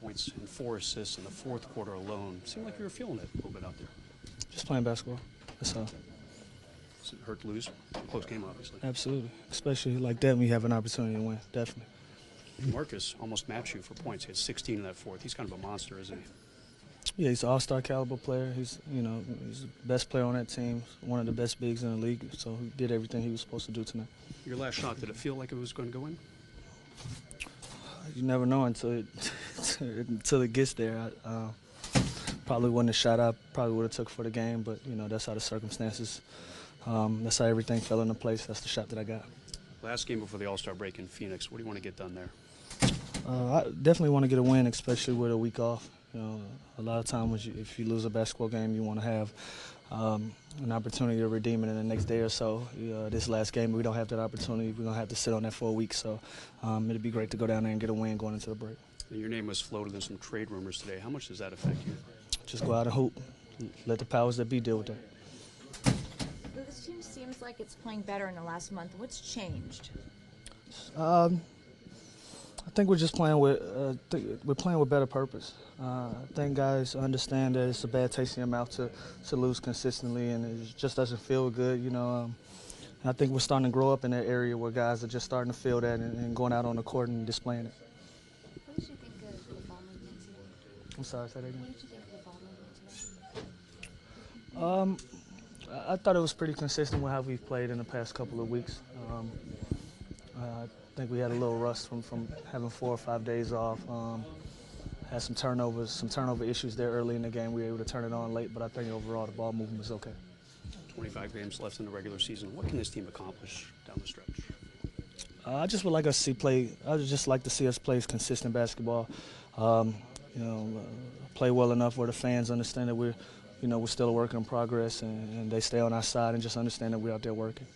points and four assists in the fourth quarter alone. Seemed like you were feeling it a little bit out there. Just playing basketball. That's all. Does it hurt to lose? Close game, obviously. Absolutely. Especially like that when you have an opportunity to win. Definitely. Marcus almost matched you for points. He had 16 in that fourth. He's kind of a monster, isn't he? Yeah, he's an all-star caliber player. He's, you know, he's the best player on that team. One of the best bigs in the league. So he did everything he was supposed to do tonight. Your last shot, did it feel like it was going to go in? You never know until it until it gets there. I, uh, probably wouldn't have shot I probably would have took for the game, but you know that's how the circumstances. Um, that's how everything fell into place. That's the shot that I got. Last game before the All Star break in Phoenix. What do you want to get done there? Uh, I definitely want to get a win, especially with a week off. You know, a lot of times you, if you lose a basketball game, you want to have um, an opportunity to redeem it in the next day or so. Uh, this last game, we don't have that opportunity. We're gonna have to sit on that for a week. So um, it'd be great to go down there and get a win going into the break. And your name was floated in some trade rumors today. How much does that affect you? Just go out and hoop. Let the powers that be deal with that. This team seems like it's playing better in the last month. What's changed? Um, I think we're just playing with uh, th- we're playing with better purpose. Uh, I think guys understand that it's a bad taste in your mouth to, to lose consistently, and it just doesn't feel good, you know. Um, and I think we're starting to grow up in that area where guys are just starting to feel that and, and going out on the court and displaying it. I'm sorry, say that again. What did you think of the ball movement today? Um, I I thought it was pretty consistent with how we've played in the past couple of weeks. Um, I think we had a little rust from, from having four or five days off. Um, had some turnovers, some turnover issues there early in the game. We were able to turn it on late, but I think overall the ball movement was okay. 25 games left in the regular season. What can this team accomplish down the stretch? Uh, I just would like us to see play. I would just like to see us play consistent basketball. Um, you know, uh, play well enough where the fans understand that we're, you know, we're still a work in progress, and, and they stay on our side and just understand that we're out there working.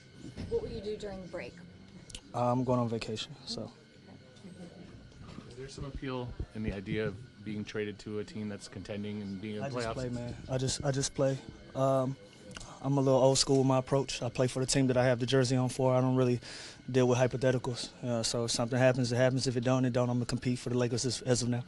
What will you do during the break? Uh, I'm going on vacation, so. Is there some appeal in the idea of being traded to a team that's contending and being in the I the just play, man. I just I just play. Um, I'm a little old school with my approach. I play for the team that I have the jersey on for. I don't really deal with hypotheticals. Uh, so if something happens, it happens. If it don't, it don't. I'm gonna compete for the Lakers as, as of now.